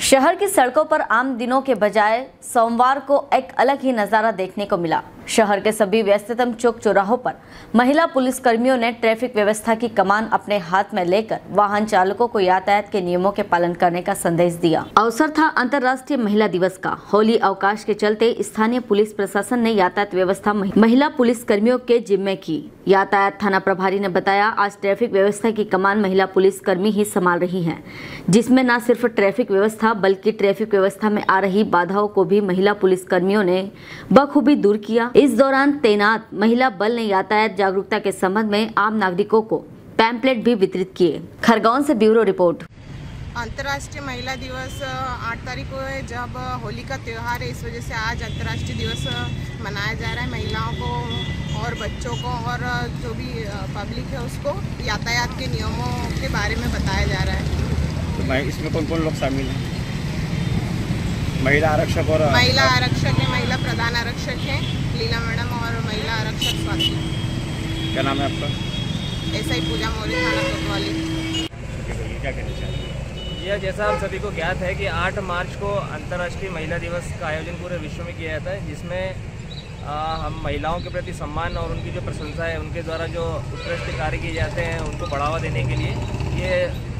शहर की सड़कों पर आम दिनों के बजाय सोमवार को एक अलग ही नज़ारा देखने को मिला। शहर के सभी व्यस्ततम चौक चौराहों पर महिला पुलिस कर्मियों ने ट्रैफ़िक व्यवस्था की कमान अपने हाथ में लेकर वाहन चालकों को यातायात के नियमों के पालन करने का संदेश दिया। अवसर था अंतर्राष्ट्रीय महिला दिवस का। होली अवकाश के चलते स्थानीय पुलिस प्रशासन ने यातायात व्यवस्था महिला पुलिस कर्मियों के जिम्मे की। यातायात थाना प्रभारी ने बताया, आज ट्रैफ़िक व्यवस्था की कमान महिला पुलिस कर्मी ही संभाल रही हैं, जिसमें न सिर्फ़ ट्रैफ़िक व्यवस्था, बल्कि ट्रैफ़िक व्यवस्था में आ रही बाधाओं को भी महिला पुलिस कर्मियों ने बखूबी दूर किया। इस दौरान तैनात महिला बल ने यातायात जागरूकता के संबंध में आम नागरिकों को पैम्पलेट भी वितरित किए। खरगोन से ब्यूरो रिपोर्ट। अंतर्राष्ट्रीय महिला दिवस आठ तारीख को है जब होली का त्यौहार है। इस वजह से आज अंतर्राष्ट्रीय दिवस मनाया जा रहा है। महिलाओं को और बच्चों को और जो भी पब्लिक है उसको यातायात के नियमों के बारे में बताया जा रहा है। तो इसमें कौन कौन लोग शामिल हैं? महिला आरक्षक और महिला आरक्षक है महिला प्रधान आरक्षक है लीला मैडम और महिला आरक्षक स्वाति। क्या नाम है आपका? ऐसा ही पूजा मौर्य थाना कोतवाली। क्या कहना चाहिए यह जैसा हम सभी को ज्ञात है कि 8 मार्च को अंतर्राष्ट्रीय महिला दिवस का आयोजन पूरे विश्व में किया जाता है जिसमें आ, हम महिलाओं के प्रति सम्मान और उनकी जो प्रशंसा है उनके द्वारा जो उत्कृष्ट कार्य किए जाते हैं उनको बढ़ावा देने के लिए ये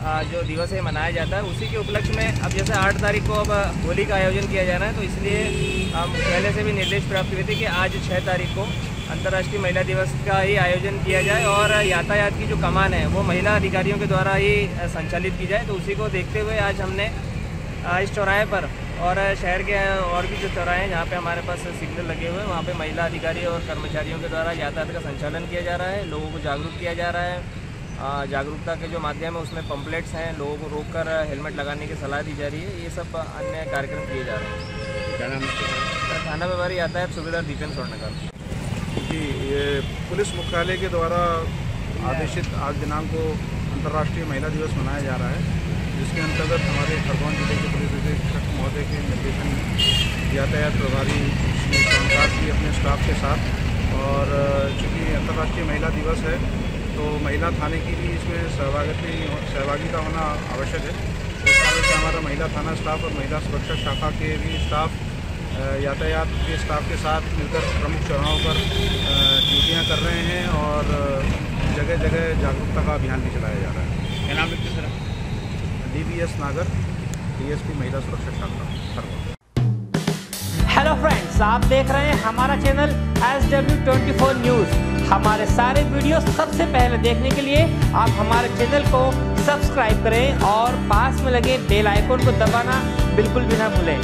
आ, जो दिवस है मनाया जाता है। उसी के उपलक्ष्य में अब जैसे आठ तारीख को अब होली का आयोजन किया जा रहा है तो इसलिए हम पहले से भी निर्देश प्राप्त हुए थे कि आज छः तारीख को अंतर्राष्ट्रीय महिला दिवस का ही आयोजन किया जाए और यातायात की जो कमान है वो महिला अधिकारियों के द्वारा ही संचालित की जाए। तो उसी को देखते हुए आज हमने इस चौराहे पर और शहर के और भी जो चौराहे हैं जहाँ पे हमारे पास सिग्नल लगे हुए हैं वहाँ पे महिला अधिकारी और कर्मचारियों के द्वारा यातायात का संचालन किया जा रहा है लोगों को जागरूक किया जा रहा है। जागरूकता के जो माध्यम है उसमें पम्पलेट्स हैं लोगों को रोक कर हेलमेट लगाने की सलाह दी जा रही है ये सब अन्य कार्यक्रम किए जा रहे हैं। थाना व्यवहारी यातायात सुविधा दीपेन स्वर्णकर। जी ये पुलिस मुख्यालय के द्वारा आदेशित आज दिनांक को अंतर्राष्ट्रीय महिला दिवस मनाया जा रहा है, जिसके अंतर्गत हमारे खरगोन ज़िले के पुलिस अधीक्षक महोदय के निर्देशन में यातायात प्रभारी श्री भी अपने स्टाफ के साथ और चूँकि अंतर्राष्ट्रीय महिला दिवस है तो महिला थाने की भी इसमें सहभागिता सहभागिता होना आवश्यक है। इस कारण से हमारा महिला थाना स्टाफ और महिला सुरक्षा शाखा के भी स्टाफ यातायात के स्टाफ के साथ मिलकर प्रमुख चौराहों पर ड्यूटियाँ कर रहे हैं और जगह जगह जागरूकता का अभियान भी चलाया जा रहा है। क्या नाम है sir? D B S Nagar DSP महिला सुरक्षा शाखा खरगोन हेलो फ्रेंड्स आप देख रहे हैं हमारा channel S W twenty four news हमारे सारे वीडियो सबसे पहले देखने के लिए आप हमारे चैनल को सब्सक्राइब करें और पास में लगे बेल आइकन को दबाना बिल्कुल भी ना भूलें।